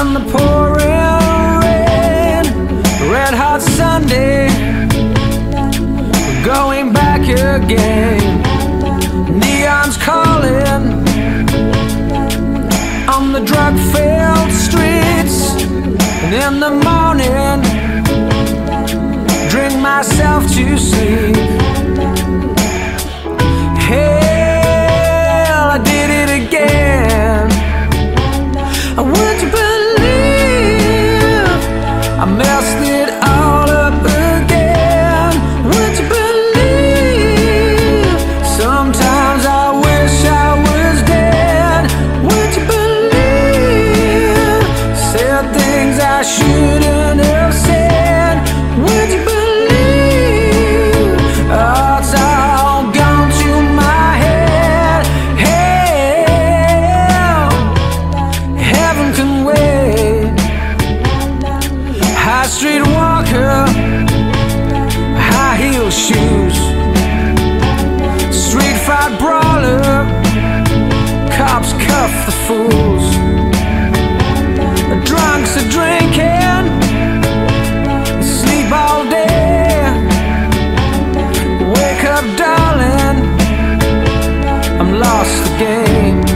in the pouring rain. Red hot Sunday Going back again. And in the morning Drink myself to sleep. streetwalker, high heel shoes, street fight brawler, cops cuff the fools, the drunks are drinking, sleep all day, wake up darling, I'm lost again.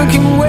working